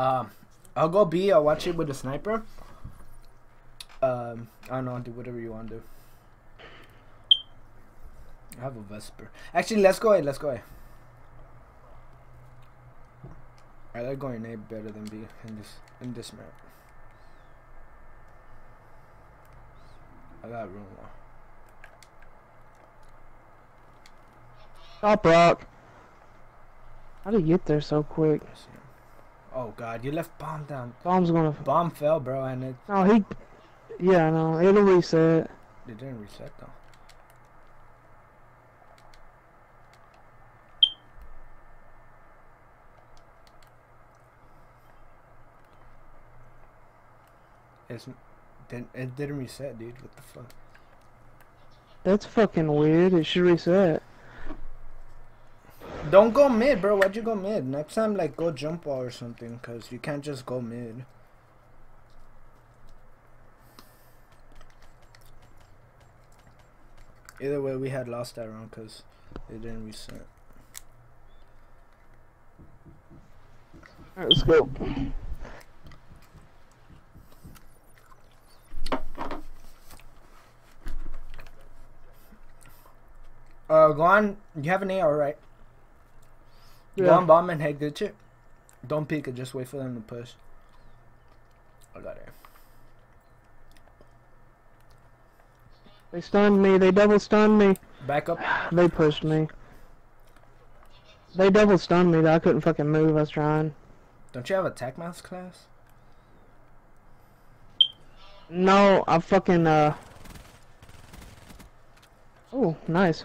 Um, I'll go B. I'll watch it with a sniper. Um, I don't know. Do whatever you want to do. I have a Vesper. Actually, let's go A. Let's go A. I like going A better than B in this in this map. I got room now. Top rock. How did you get there so quick? Oh god, you left bomb down. Bomb's gonna. Bomb fell, bro, and it, Oh, he. Yeah, I know. It'll reset. it didn't reset though. It's didn't it didn't reset, dude. What the fuck? That's fucking weird. It should reset. Don't go mid, bro. Why'd you go mid? Next time, like, go jump wall or something, cause you can't just go mid. Either way, we had lost that round, cause it didn't reset. Alright, let's go. Uh, go on. You have an AR, right? Go Yeah. on bomb and head glitch it. Don't peek it. Just wait for them to push. I got it. They stunned me. They double stunned me. Back up. They pushed me. They double stunned me. I couldn't fucking move. I was trying. Don't you have a tech mask class? No, I fucking uh. Oh, nice.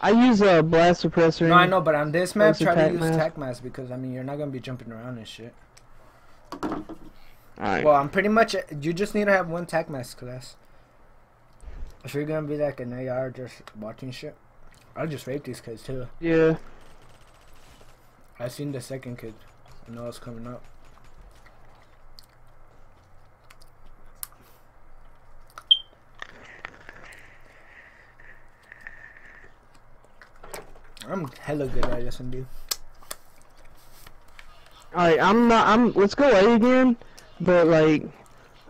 I use a blast suppressor. No, I know, but on this map, try to use mask? tech mask because I mean you're not gonna be jumping around and shit. Well, I'm pretty much. You just need to have one tech mask class. If you're gonna be like an AR just watching shit, I'll just rape these kids too. yeah. I seen the second kid. I know it's coming up. I'm hella good at SMB. Alright, I'm not. I'm. Let's go A again. But like,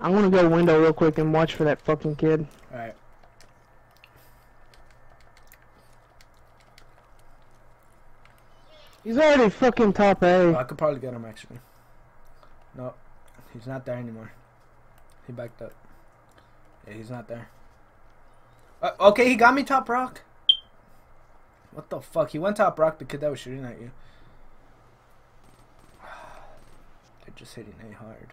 I'm gonna go window real quick and watch for that fucking kid. Alright. He's already fucking top Oh, A. I could probably get him actually. No, he's not there anymore. He backed up. Yeah, he's not there. Uh, okay, he got me top rock. What the fuck? He went top rock. The kid that was shooting at you. They're just hitting A hard.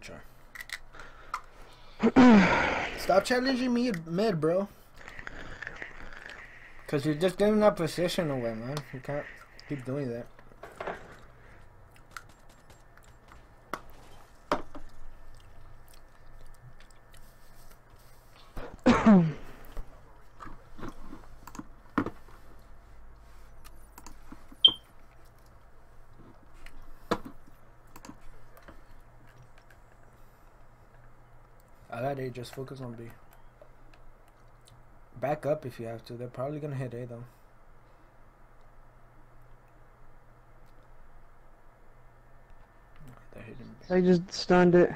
Try. Stop challenging me mid, bro. Cause you're just giving that position away, man. You can't keep doing that. I got A, just focus on B. Back up if you have to. They're probably gonna hit A though. They're hitting B. They just stunned it.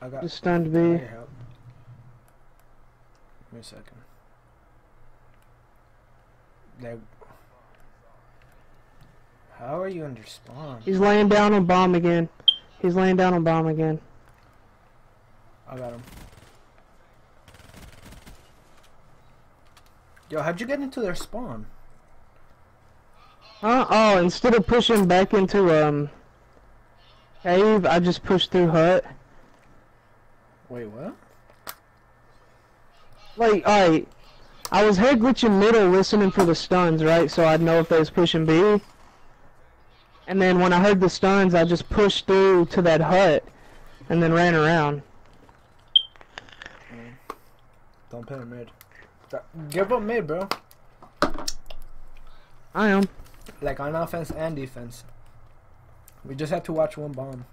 I got Just stunned I B. your help. Give me a second. They're How are you under spawn? He's laying down on bomb again. He's laying down on bomb again. I got him. Yo, how'd you get into their spawn? Huh? Oh, instead of pushing back into um cave, I just pushed through hut. Wait, what? Like, alright. I was head glitching middle listening for the stuns, right? So I'd know if they was pushing B. And then when I heard the stuns, I just pushed through to that hut and then ran around. Don't play mid. Give up mid, bro. I am. Like on offense and defense. We just have to watch one bomb.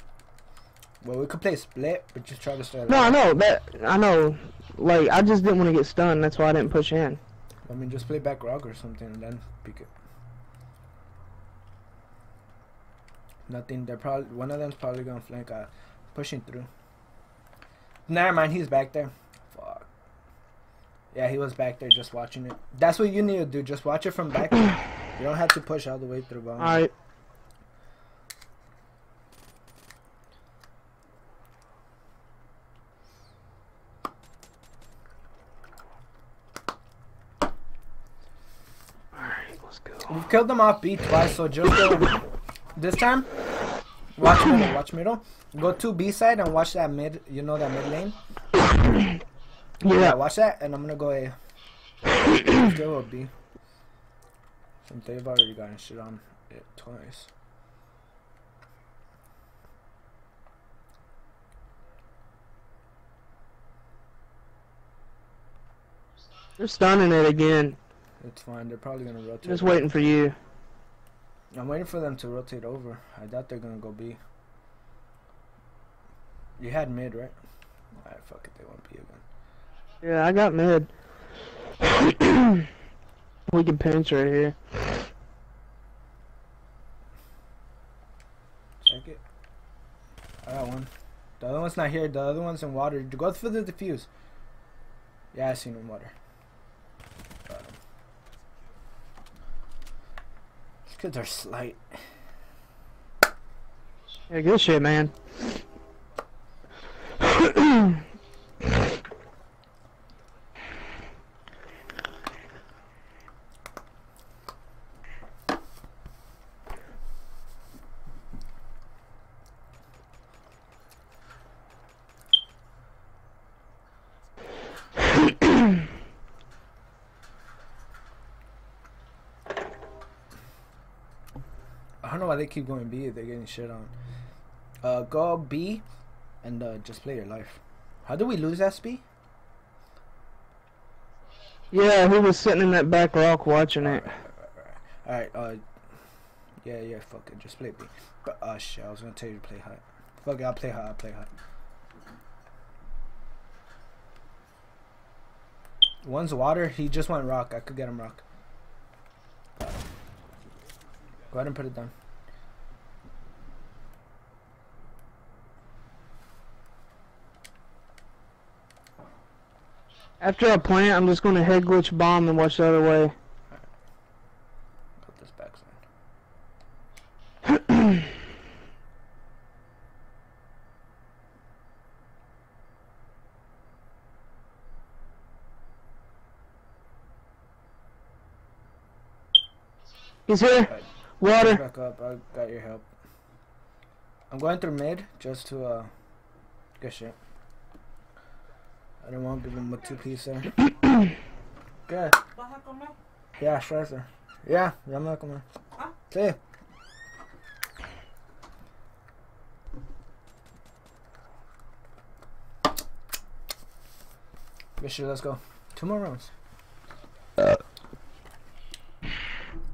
Well, we could play split, but just try to stay. No, I know that. I know. Like I just didn't want to get stunned. That's why I didn't push in. I mean, just play back rock or something and then pick it. Nothing. They're probably one of them's probably gonna flank. Uh, pushing through. Never mind. He's back there. Yeah, he was back there just watching it. That's what you need to do. Just watch it from back. You don't have to push all the way through. Bomb. All right. Alright, let's go. We've killed them off B twice, so just go. this time, watch middle, watch middle. Go to B side and watch that mid. You know that mid lane. Yeah, watch that, and I'm gonna go A. Still a B. Since they've already gotten shit on it twice. they're stunning it again. It's fine. They're probably gonna rotate. Just waiting for you. I'm waiting for them to rotate over. I doubt they're gonna go B. You had mid, right? Alright, fuck it. They went B again. Yeah, I got mid. we can pinch right here. Check it. I got one. The other one's not here. The other one's in water. Go for the diffuse. Yeah, I seen him in water. Got him. These kids are slight. Yeah, good shit, man. I don't know why they keep going B if they're getting shit on. Uh, go B and uh, just play your life. How did we lose SB? Yeah, he was sitting in that back rock watching it. Alright, uh, yeah, yeah, fuck it, just play B. But, uh, shit, I was gonna tell you to play hut. Fuck it, I'll play hut, I'll play hut. One's water, he just went rock, I could get him rock. Go ahead and put it down. After I plant, I'm just gonna head glitch bomb and watch the other way. Got this backside. He's here. Alright, Water. Back up, I got your help. I'm going through mid just to, uh, get shit. I don't want to give him a two piece there. Good. ¿Vas a comer? Yeah, sure, sir. Yeah, ya me voy a comer. Ah. Sí. Good let's go. Two more rounds.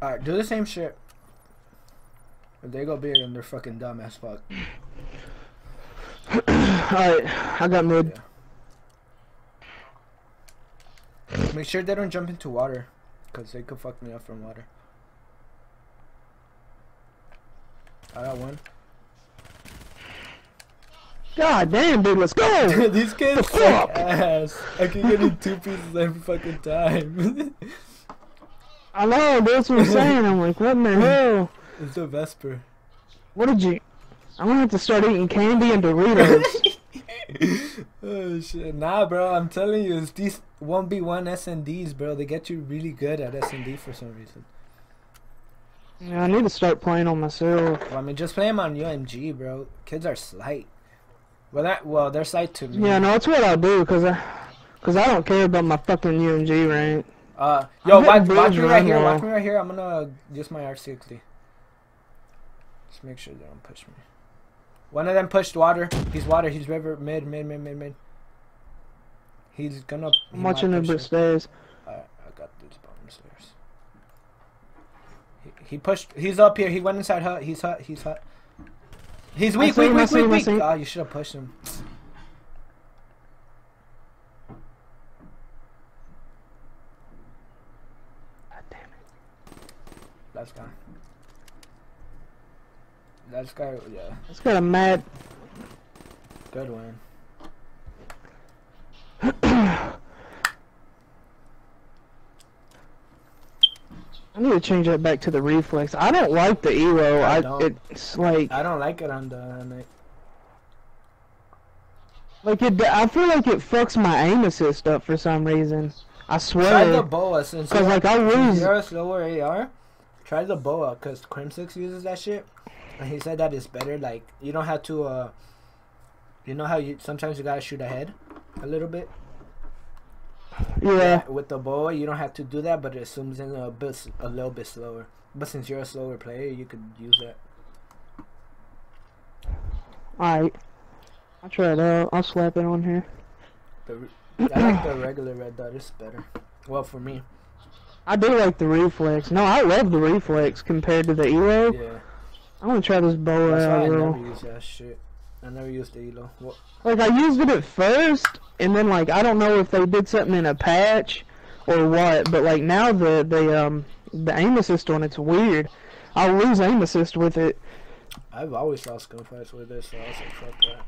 Alright, do the same shit. If they go big and they're fucking dumb as fuck. Alright, I got mid. Make sure they don't jump into water. Because they could fuck me up from water. I got one. God damn, dude, let's go! These kids The suck fuck? ass. I can get in two pieces every fucking time. I know, that's what I'm saying. I'm like, what in the hell? it's the Vesper. What did you? I'm gonna have to start eating candy and Doritos. oh shit. Nah, bro, I'm telling you, it's these 1v1 SNDs, bro. They get you really good at SND for some reason. yeah, I need to start playing on myself. Well, I mean, just play them on UMG, bro. Kids are slight. Well, that well, they're slight to me. Yeah, no, that's what I'll do, cause I, cause I don't care about my fucking UMG rank. Uh, yo, watch, watch me right right here. Watch me right here. I'm gonna use my R60. Just make sure they don't push me. One of them pushed water. He's water. He's river mid mid mid mid mid. He's gonna. he I'm watching the push stairs. Alright, I got this bottom stairs. He, he pushed. He's up here. He went inside hut. He's hut. He's hut. He's weak, weak, weak, weak, weak. him. Oh, you should have pushed him. God damn it. Last guy. Last guy, yeah. It's got a mad. Good one. I need to change that back to the reflex. I don't like the Elo. I I, don't. it's like I don't like it on the night. like it. I feel like it fucks my aim assist up for some reason. I swear. Try the boa since Cause like I lose. you're a slower AR. Try the boa because Crimsix uses that shit, and he said that it's better. Like you don't have to. uh You know how you sometimes you gotta shoot ahead, a little bit. Yeah. With the bow you don't have to do that, but it zooms in a bit, a little bit slower. But since you're a slower player, you could use that. Alright. I'll try it out. I'll slap it on here. The, I like the regular red dot. It's better. Well, for me, I do like the reflex. No, I love the reflex compared to the Elo. yeah. I want to try this bow That's out, I never use that shit. I never used the elo. Well, Like I used it at first, and then like I don't know if they did something in a patch or what, but like now the the um the aim assist on it's weird. I'll lose aim assist with it. I've always lost gunfights with this, so I was like, fuck that.